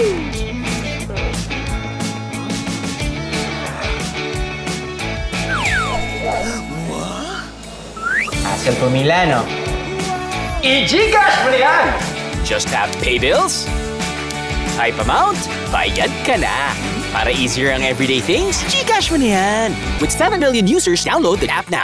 Hassle po Milano. I-GCash Brian! Just tap pay bills, type amount, bayad ka na. Para easier ang everyday things, GCash mo na yan. With 7 million users, download the app now.